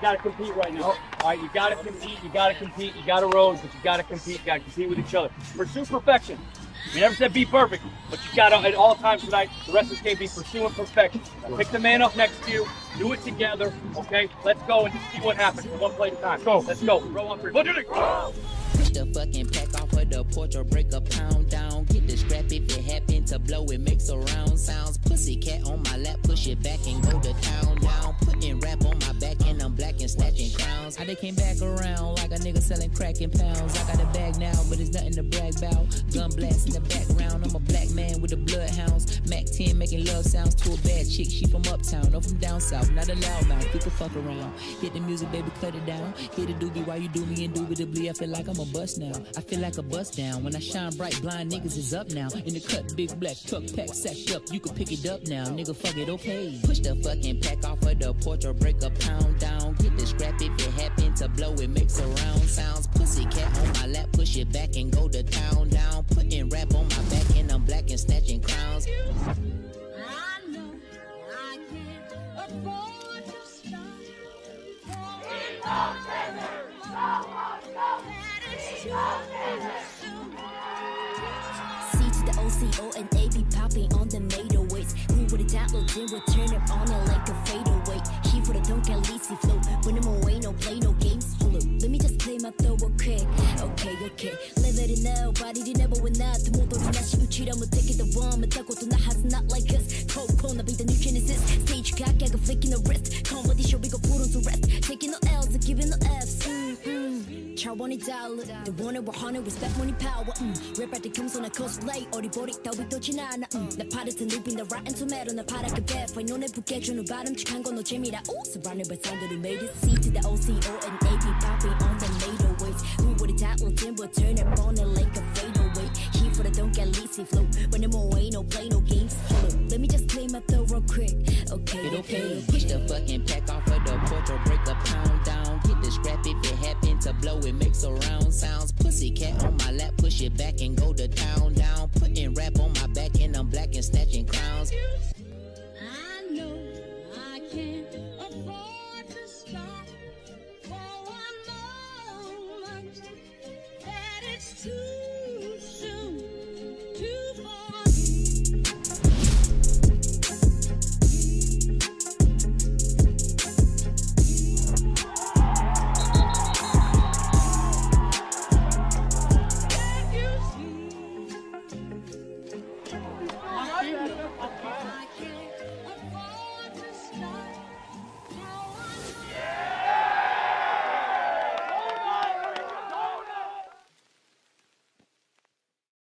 You gotta compete right now. All right, you gotta compete. You gotta compete. You gotta road, but you gotta compete. You gotta compete with each other. Pursue perfection. We never said be perfect, but you gotta at all times tonight. The rest of this game be pursuing perfection. Pick the man up next to you. Do it together. Okay, let's go and see what happens. One play at a time. Go. Let's go. Roll on three. Look at it. Push the fucking pack off of the porch or break a pound down. Get the if it happen to blow, it makes a round sounds. Pussy cat on my lap, push it back and go to town they came back around like a nigga selling crack in pounds. I got a bag now, but it's nothing to brag about. Gun blast in the background, I'm a black man with the bloodhounds. Mac 10 sounds to a bad chick. She from uptown, or from down south, not a loudmouth. We can fuck around. Hit the music, baby, cut it down. Hit the doobie while you do me indubitably. I feel like I'm a bust now. I feel like a bust down. When I shine bright, blind niggas is up now. In the cut, big black truck pack sacked up. You can pick it up now, nigga. Fuck it, okay. Push the fucking pack off of the porch or break a pound down. Get the scrap if it happen to blow, it makes a round sounds. Pussy cat on my lap, push it back and go to town down. Putting rap on my back and I'm black and snatching C to the OCO and A be popping on the Mado weights. Who would have download then would turn it on it like a fadeaway. He for the don't get lazy flow. When I'm away, no play, no games. Hold let me just play my throw real quick. Okay, okay. Live it now, body did never win that. To motor na shi uchira mo take it the one. But that to has not like us. Cold corner be the new genesis. Stage cock, I got flicking the wrist. Comedy 차원이 달라 The one we're hunting respect money power 음. 랩 할때 금손한 cosplay 어리버리 따위 떠진 않아 음. 내 파르트 눕인 the rotten tomato 나 파랗게 배파이 눈에 붓게 주는 바람직한 건너 재미라 오 surrounded by sound that made it C to the OCO and AP popping on the NATO waves Who would've thought we'll timber turn it on it like a fadeaway He for the don't get lazy flow When I'm away no play no games Hold up, let me just play my throw real quick Okay, It okay, okay. Push the fucking pack off of the porch it makes a round sounds. Pussy cat on my lap, push it back and go to town